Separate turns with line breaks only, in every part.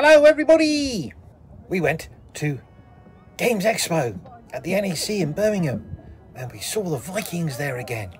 Hello, everybody! We went to Games Expo at the NEC in Birmingham and we saw the Vikings there again.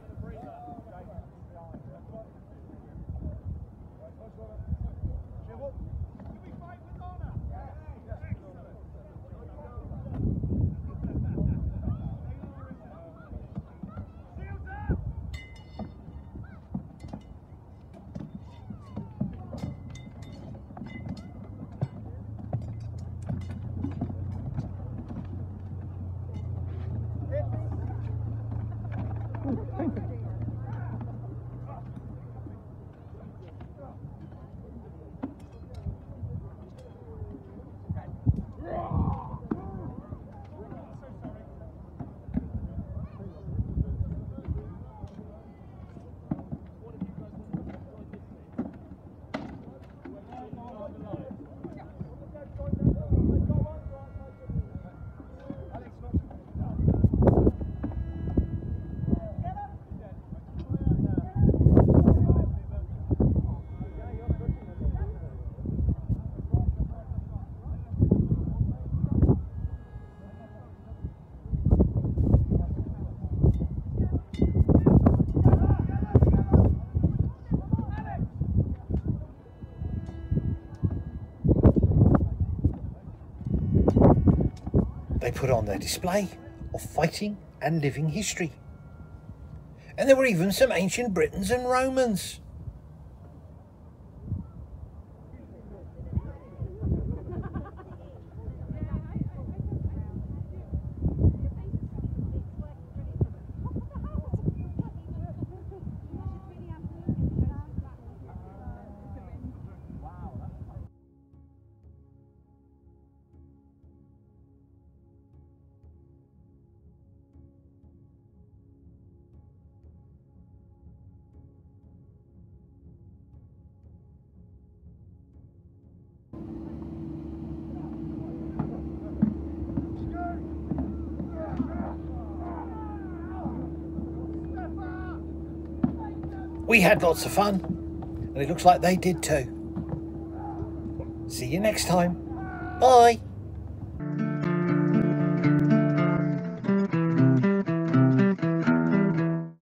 They put on their display of fighting and living history. And there were even some ancient Britons and Romans. We had lots of fun, and it looks like they did too. See you next time. Bye.